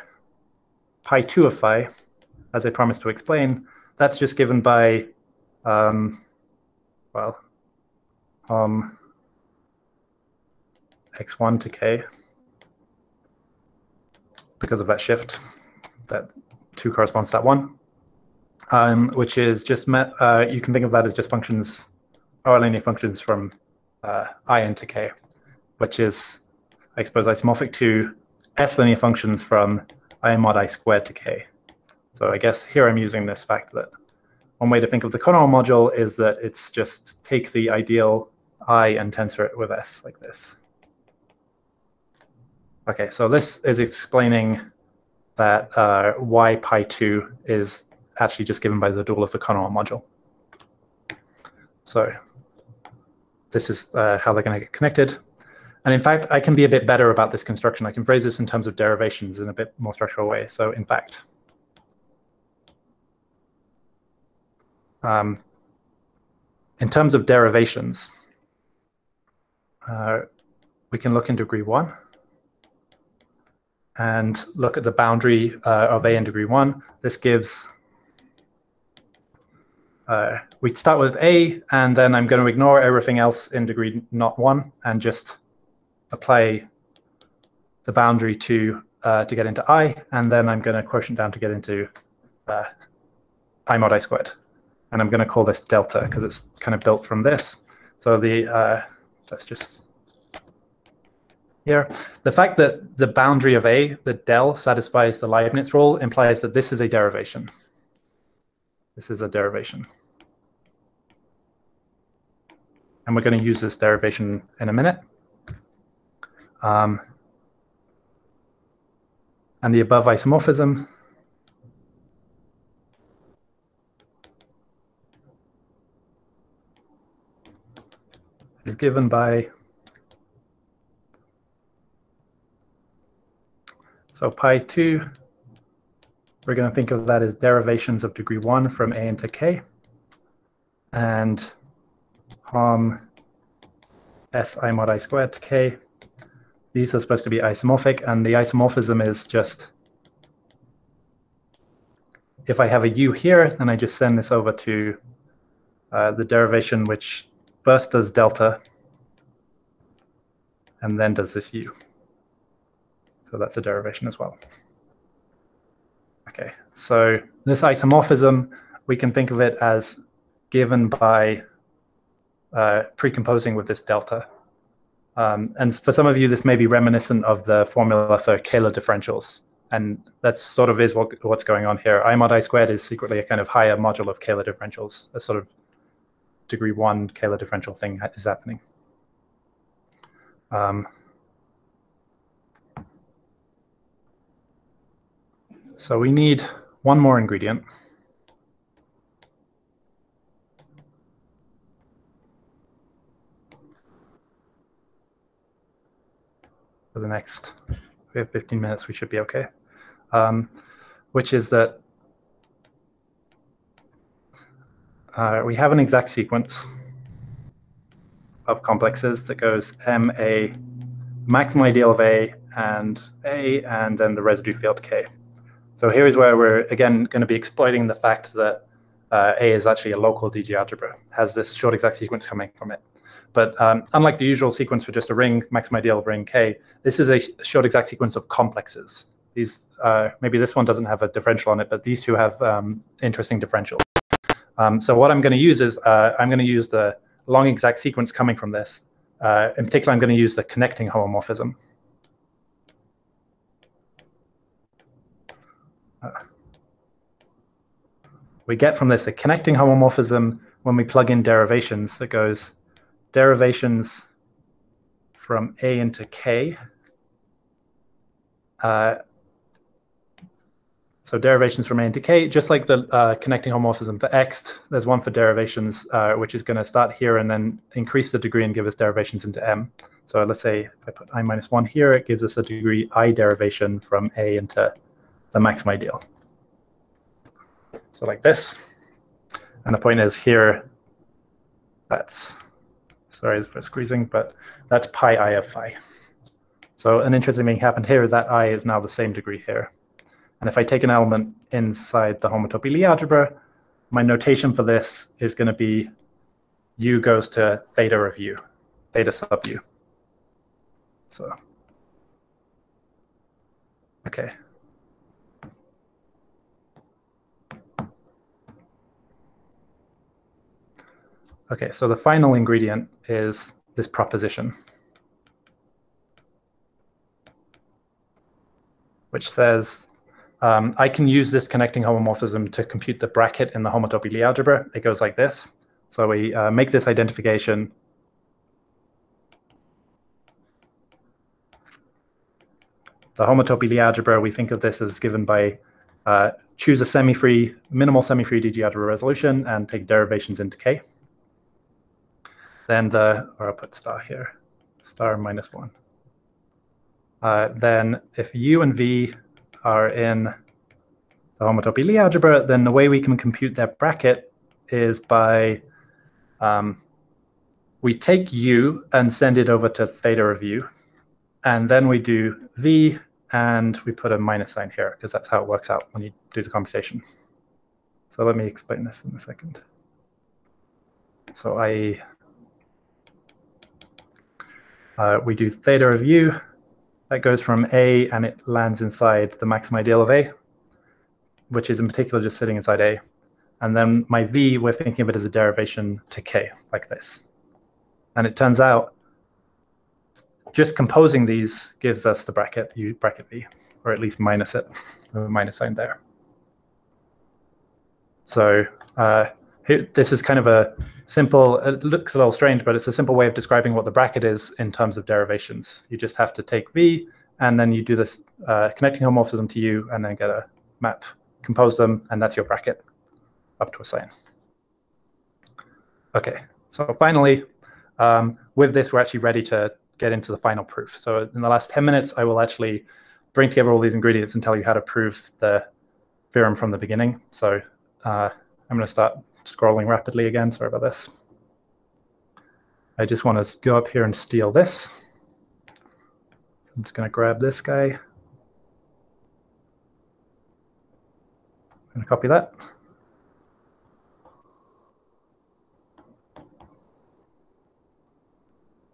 pi 2 of phi, as I promised to explain, that's just given by, um, well, um, x1 to k because of that shift. That 2 corresponds to that 1, um, which is just, met, uh, you can think of that as just functions, or linear functions from uh, i into k, which is, I suppose, isomorphic to s linear functions from i mod i squared to k. So I guess here I'm using this fact that one way to think of the conormal module is that it's just take the ideal i and tensor it with s like this. Okay, so this is explaining that uh, y pi 2 is actually just given by the dual of the conormal module. So this is uh, how they're going to get connected. And in fact, I can be a bit better about this construction. I can phrase this in terms of derivations in a bit more structural way. So in fact, um, in terms of derivations, uh, we can look in degree one and look at the boundary uh, of a in degree one. This gives, uh, we start with a, and then I'm going to ignore everything else in degree not one and just apply the boundary to uh, to get into i, and then I'm going to quotient down to get into uh, i mod i squared. And I'm going to call this delta because it's kind of built from this. So the uh, let's just here. The fact that the boundary of A, the del, satisfies the Leibniz rule implies that this is a derivation. This is a derivation. And we're going to use this derivation in a minute. Um, and the above isomorphism is given by So pi 2, we're going to think of that as derivations of degree 1 from a into k. And hom s i mod i squared to k. These are supposed to be isomorphic, and the isomorphism is just if I have a u here, then I just send this over to uh, the derivation which first does delta and then does this u. So that's a derivation as well. Okay, so this isomorphism, we can think of it as given by uh, precomposing with this delta. Um, and for some of you, this may be reminiscent of the formula for Kähler differentials. And that sort of is what, what's going on here. I mod I squared is secretly a kind of higher module of Kähler differentials. A sort of degree one Kähler differential thing is happening. Um, So we need one more ingredient. For the next, we have 15 minutes, we should be okay. Um, which is that uh, we have an exact sequence of complexes that goes M, A, maximum ideal of A, and A, and then the residue field K. So here is where we're, again, going to be exploiting the fact that uh, A is actually a local DG algebra, has this short exact sequence coming from it. But um, unlike the usual sequence for just a ring, maximum ideal of ring K, this is a short exact sequence of complexes. These uh, Maybe this one doesn't have a differential on it, but these two have um, interesting differentials. Um, so what I'm going to use is uh, I'm going to use the long exact sequence coming from this. Uh, in particular, I'm going to use the connecting homomorphism. we get from this a connecting homomorphism when we plug in derivations that goes derivations from A into K. Uh, so derivations from A into K, just like the uh, connecting homomorphism for X, there's one for derivations, uh, which is going to start here and then increase the degree and give us derivations into M. So let's say if I put I minus 1 here, it gives us a degree I derivation from A into the maximum ideal. So like this. And the point is here, that's, sorry for squeezing, but that's pi i of phi. So an interesting thing happened here is that I is now the same degree here. And if I take an element inside the homotopy Lie algebra, my notation for this is going to be u goes to theta of u, theta sub u. So, okay. Okay, so the final ingredient is this proposition, which says um, I can use this connecting homomorphism to compute the bracket in the homotopy Lie algebra. It goes like this. So we uh, make this identification. The homotopy Lie algebra, we think of this as given by uh, choose a semi-free, minimal semi-free DG algebra resolution and take derivations into K. Then the, or I'll put star here, star minus one. Uh, then if U and V are in the homotopy Lie algebra, then the way we can compute their bracket is by um, we take U and send it over to theta of U, and then we do V and we put a minus sign here because that's how it works out when you do the computation. So let me explain this in a second. So I uh, we do theta of u. That goes from A and it lands inside the maximum ideal of A, which is in particular just sitting inside A. And then my V, we're thinking of it as a derivation to K, like this. And it turns out just composing these gives us the bracket U bracket V, or at least minus it, minus sign there. So uh, this is kind of a simple, it looks a little strange, but it's a simple way of describing what the bracket is in terms of derivations. You just have to take V, and then you do this uh, connecting homomorphism to U, and then get a map, compose them, and that's your bracket up to a sign. Okay, so finally, um, with this, we're actually ready to get into the final proof. So in the last 10 minutes, I will actually bring together all these ingredients and tell you how to prove the theorem from the beginning. So uh, I'm going to start scrolling rapidly again. Sorry about this. I just want to go up here and steal this. I'm just going to grab this guy. I'm going to copy that.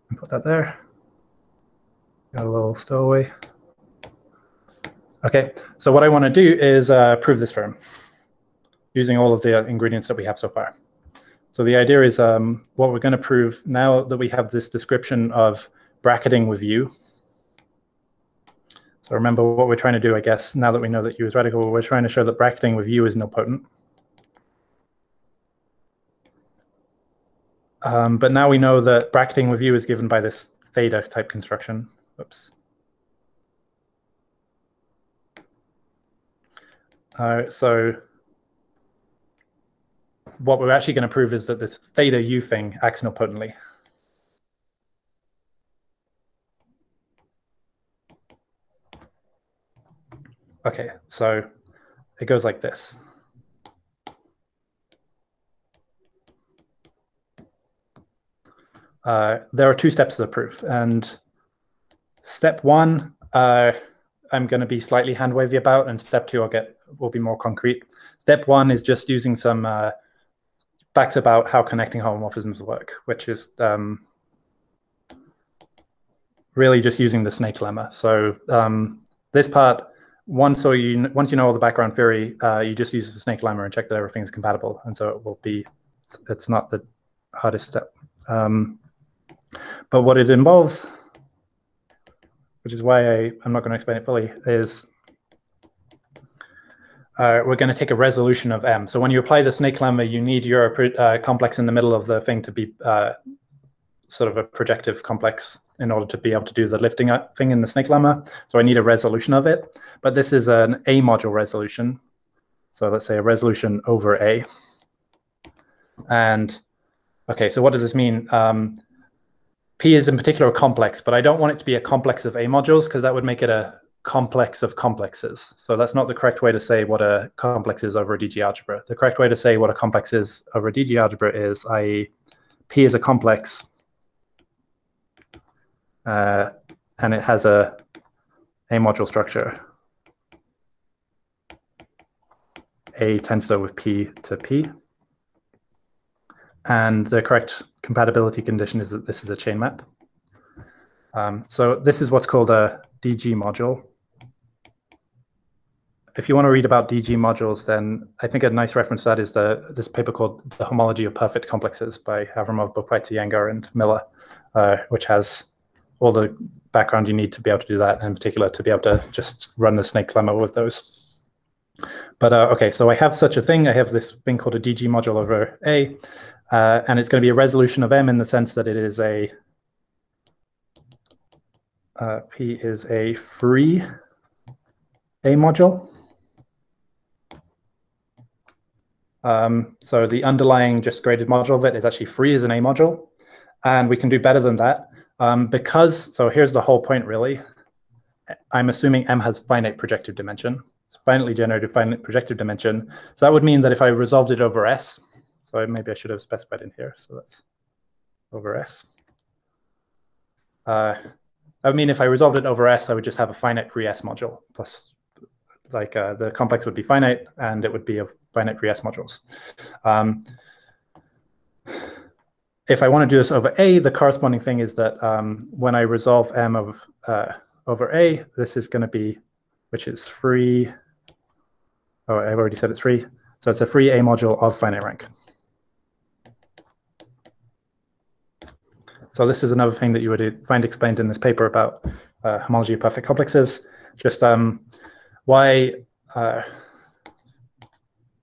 And put that there. Got a little stowaway. Okay, so what I want to do is uh, prove this firm using all of the ingredients that we have so far. So the idea is um, what we're going to prove now that we have this description of bracketing with U. So remember what we're trying to do, I guess, now that we know that U is radical, we're trying to show that bracketing with U is nilpotent. Um, but now we know that bracketing with U is given by this theta type construction. Oops. Uh, so what we're actually going to prove is that this theta u thing acts nilpotently. Okay, so it goes like this. Uh, there are two steps to the proof, and step one, uh, I'm going to be slightly hand wavy about, and step two, I'll get will be more concrete. Step one is just using some uh, facts about how connecting homomorphisms work, which is um, really just using the snake lemma. So um, this part, once or you once you know all the background theory, uh, you just use the snake lemma and check that everything is compatible, and so it will be. It's not the hardest step, um, but what it involves, which is why I, I'm not going to explain it fully, is uh, we're going to take a resolution of M. So when you apply the snake lemma, you need your uh, complex in the middle of the thing to be uh, sort of a projective complex in order to be able to do the lifting up thing in the snake lemma. So I need a resolution of it. But this is an A module resolution. So let's say a resolution over A. And okay, so what does this mean? Um, P is in particular a complex, but I don't want it to be a complex of A modules because that would make it a complex of complexes. So that's not the correct way to say what a complex is over a DG algebra. The correct way to say what a complex is over a DG algebra is, i.e., P is a complex, uh, and it has a A module structure. A tensor with P to P. And the correct compatibility condition is that this is a chain map. Um, so this is what's called a DG module. If you want to read about DG modules, then I think a nice reference to that is the this paper called The Homology of Perfect Complexes by Avramov, Buchweitz, Iyengar, and Miller, uh, which has all the background you need to be able to do that, in particular to be able to just run the snake lemma with those. But uh, okay, so I have such a thing. I have this thing called a DG module over A, uh, and it's going to be a resolution of M in the sense that it is a uh, P is a free A module. Um, so the underlying just graded module of it is actually free as an A module. And we can do better than that um, because, so here's the whole point really. I'm assuming M has finite projective dimension. It's finitely generated finite projective dimension. So that would mean that if I resolved it over S, so maybe I should have specified in here. So that's over S. Uh, I mean, if I resolved it over S, I would just have a finite free S module plus like uh, the complex would be finite and it would be of finite free S modules. Um, if I want to do this over A, the corresponding thing is that um, when I resolve M of uh, over A, this is going to be, which is free. Oh, I've already said it's free. So it's a free A module of finite rank. So this is another thing that you would find explained in this paper about uh, homology of perfect complexes. Just um, why, uh,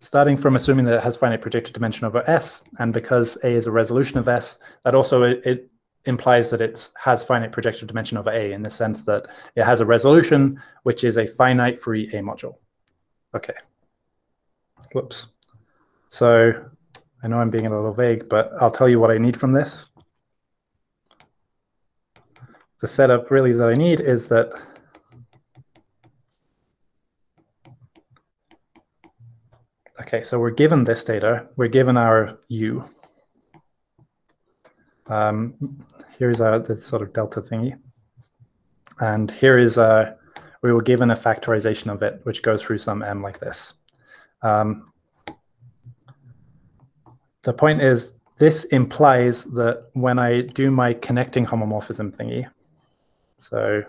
starting from assuming that it has finite projective dimension over S, and because A is a resolution of S, that also it, it implies that it has finite projective dimension over A in the sense that it has a resolution which is a finite free A module. Okay. Whoops. So I know I'm being a little vague, but I'll tell you what I need from this the setup really that I need is that Okay, so we're given this data, we're given our U. Um, here's our this sort of delta thingy. And here is a, we were given a factorization of it, which goes through some m like this. Um, the point is, this implies that when I do my connecting homomorphism thingy, so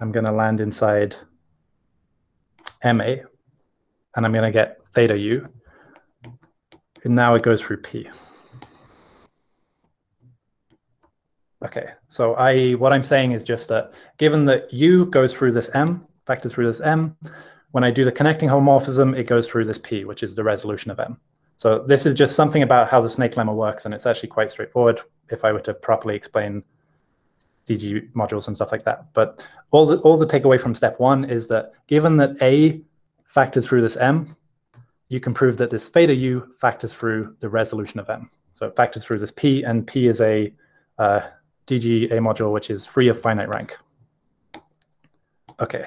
I'm going to land inside MA, and I'm going to get theta U. And now it goes through P. Okay, so I what I'm saying is just that given that U goes through this M, factors through this M, when I do the connecting homomorphism, it goes through this P, which is the resolution of M. So this is just something about how the snake lemma works, and it's actually quite straightforward if I were to properly explain DG modules and stuff like that. But all the all the takeaway from step one is that given that A factors through this M, you can prove that this theta U factors through the resolution of M. So it factors through this P, and P is a uh, DG A module which is free of finite rank. Okay.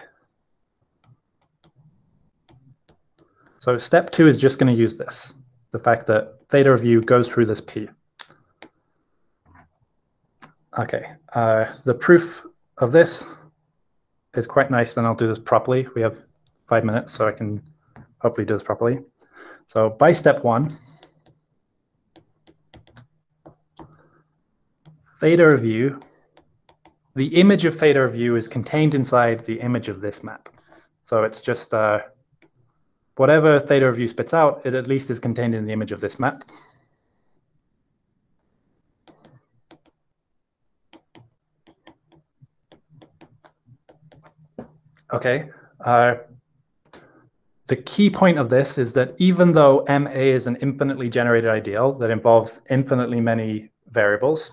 So step two is just going to use this, the fact that theta of U goes through this P. Okay, uh, the proof of this is quite nice, and I'll do this properly. We have five minutes, so I can hopefully do this properly. So by step one, theta of the image of theta of is contained inside the image of this map. So it's just uh, whatever theta of spits out, it at least is contained in the image of this map. Okay. Uh, the key point of this is that even though MA is an infinitely generated ideal that involves infinitely many variables,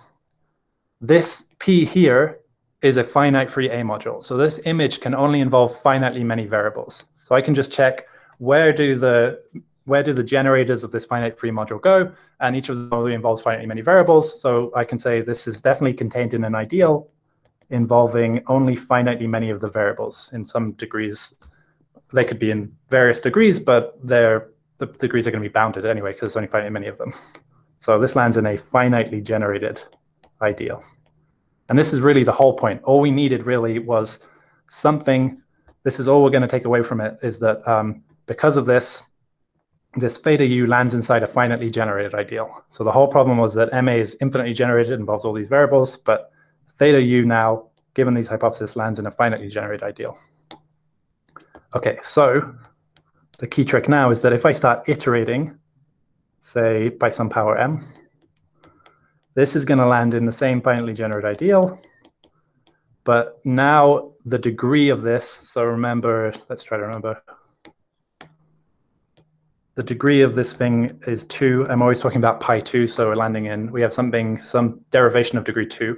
this P here is a finite free A module. So this image can only involve finitely many variables. So I can just check where do the where do the generators of this finite free module go? And each of them only involves finitely many variables. So I can say this is definitely contained in an ideal involving only finitely many of the variables in some degrees. They could be in various degrees, but they're, the degrees are going to be bounded anyway because there's only finitely many of them. So this lands in a finitely generated ideal. And this is really the whole point. All we needed really was something. This is all we're going to take away from it is that um, because of this, this theta u lands inside a finitely generated ideal. So the whole problem was that MA is infinitely generated, involves all these variables, but theta u now, given these hypotheses, lands in a finitely generated ideal. Okay, so the key trick now is that if I start iterating, say by some power m, this is going to land in the same finitely generated ideal. But now the degree of this, so remember, let's try to remember. The degree of this thing is 2. I'm always talking about pi 2, so we're landing in, we have something, some derivation of degree 2.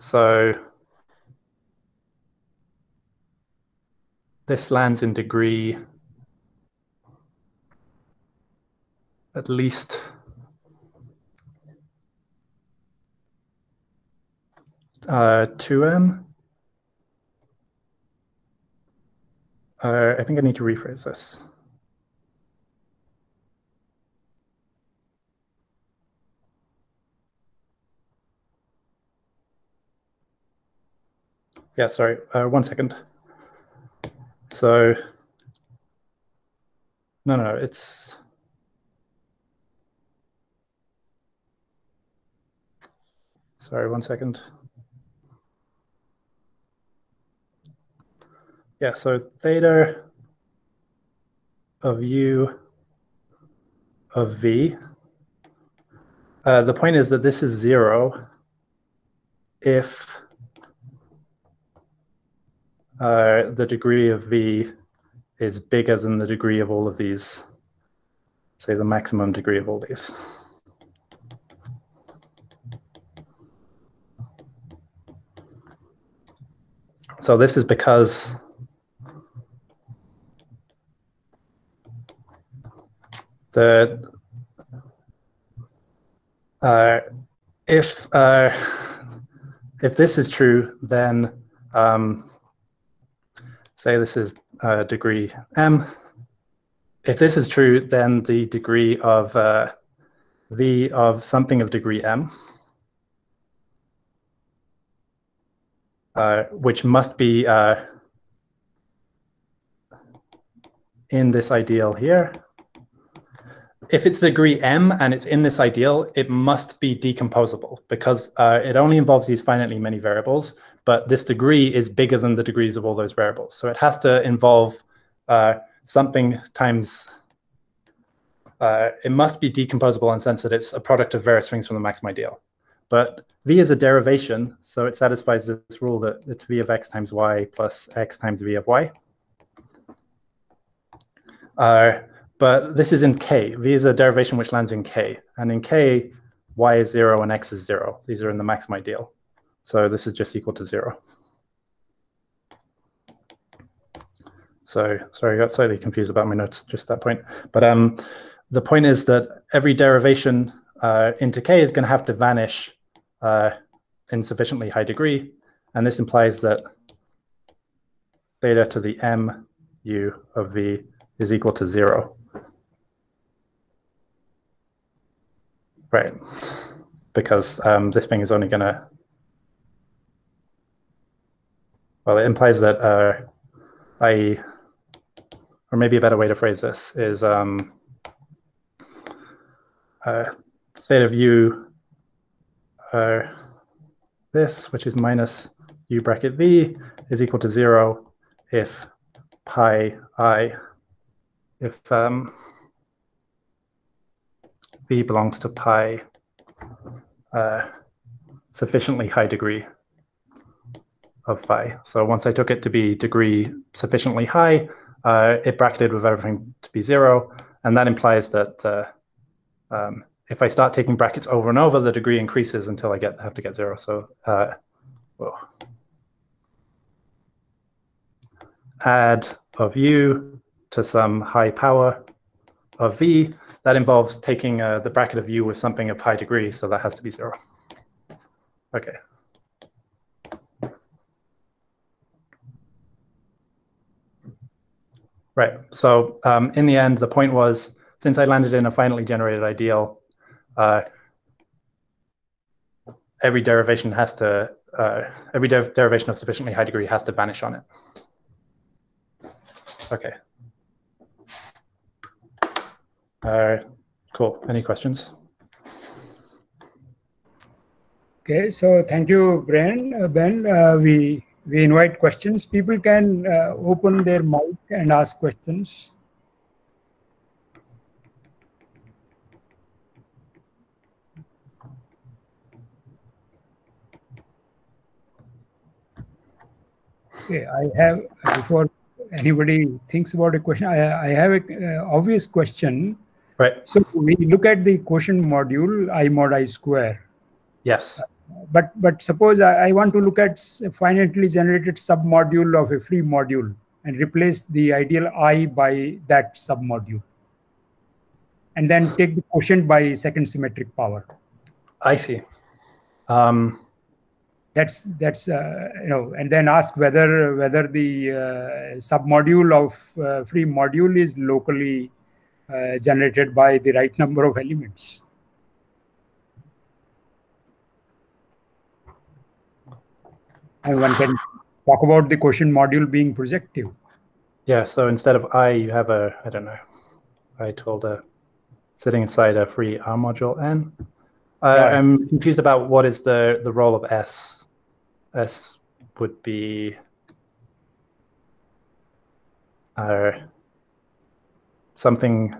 So this lands in degree at least uh, 2m. Uh, I think I need to rephrase this. Yeah, sorry, uh, one second. So, no, no, it's, sorry, one second. Yeah, so theta of u of v. Uh, the point is that this is zero if uh, the degree of v is bigger than the degree of all of these, say the maximum degree of all these. So this is because the uh, if uh, if this is true, then um, say this is uh, degree m. If this is true, then the degree of uh, v of something of degree m, uh, which must be uh, in this ideal here, if it's degree m and it's in this ideal, it must be decomposable because uh, it only involves these finitely many variables, but this degree is bigger than the degrees of all those variables. So it has to involve uh, something times, uh, it must be decomposable in the sense that it's a product of various things from the maximum ideal. But v is a derivation, so it satisfies this rule that it's v of x times y plus x times v of y. Uh, but this is in K. V is a derivation which lands in K. And in K, y is 0 and x is 0. These are in the maximum ideal. So this is just equal to 0. So sorry, I got slightly confused about my notes just that point. But um, the point is that every derivation uh, into K is going to have to vanish uh, in sufficiently high degree. And this implies that theta to the m u of v is equal to 0. Right. Because um, this thing is only going to, well, it implies that uh, I, or maybe a better way to phrase this is um, uh, theta of u uh, this, which is minus u bracket v, is equal to zero if pi i, if um, v belongs to pi uh, sufficiently high degree of phi. So once I took it to be degree sufficiently high, uh, it bracketed with everything to be zero. And that implies that uh, um, if I start taking brackets over and over, the degree increases until I get have to get zero. So uh, whoa. ad of u to some high power of v, that involves taking uh, the bracket of u with something of high degree, so that has to be zero. Okay. Right, so um, in the end, the point was, since I landed in a finitely generated ideal, uh, every derivation has to uh, every der derivation of sufficiently high degree has to vanish on it. Okay. Uh, cool. Any questions? Okay, so thank you, Brian. Uh, ben, uh, we we invite questions. People can uh, open their mic and ask questions. Okay, I have before anybody thinks about a question. I, I have a uh, obvious question. Right. So we look at the quotient module I mod I square. Yes. But but suppose I, I want to look at finitely generated submodule of a free module and replace the ideal I by that submodule. And then take the quotient by second symmetric power. I see. Um, That's that's uh, you know, and then ask whether whether the uh, submodule of uh, free module is locally uh, generated by the right number of elements. And one can talk about the quotient module being projective. yeah. So instead of I, you have a I don't know. I told a sitting inside a free R module N. I'm confused about what is the the role of S. S would be uh, something.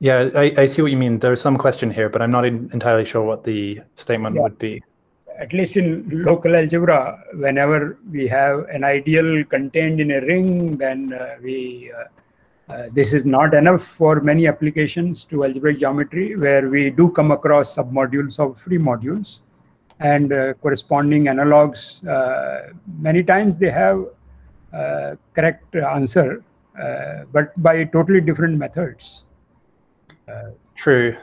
Yeah, I, I see what you mean. There's some question here, but I'm not en- entirely sure what the statement Yeah. would be. at least in local algebra, whenever we have an ideal contained in a ring, then uh, we uh, uh, this is not enough for many applications to algebraic geometry, where we do come across submodules of free modules and uh, corresponding analogs. Uh, many times they have correct answer, uh, but by totally different methods. True.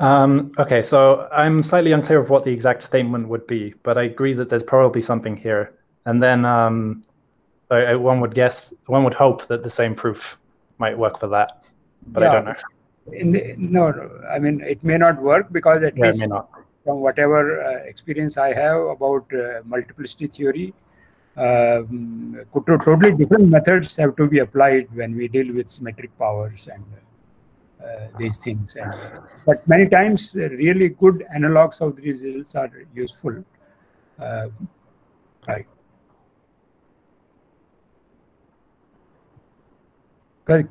Um, okay, so I'm slightly unclear of what the exact statement would be, but I agree that there's probably something here. And then um, I, I- one would guess, one would hope that the same proof might work for that, but I don't know. The, no, no, I mean it may not work because at Yeah, least from whatever uh, experience I have about uh, multiplicity theory, um, totally different methods have to be applied when we deal with symmetric powers and uh, these things. And, but many times, uh, really good analogs of the results are useful. Uh, right.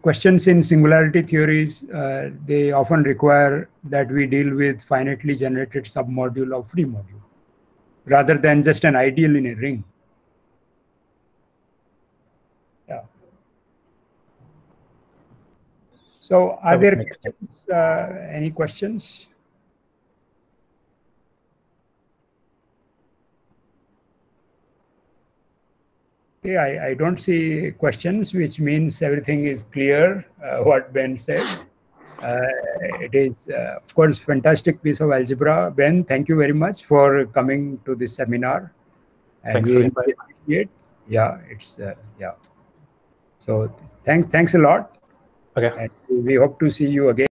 Questions in singularity theories, uh, they often require that we deal with finitely generated submodule of free module rather than just an ideal in a ring. Yeah. So are there questions, uh, any questions? Okay, I, I don't see questions, which means everything is clear, uh, what Ben said. Uh, it is, uh, of course, fantastic piece of algebra. Ben, thank you very much for coming to this seminar. And Thanks for really invite. Yeah, it's, uh, yeah. So thanks, thanks a lot. Okay. And we hope to see you again.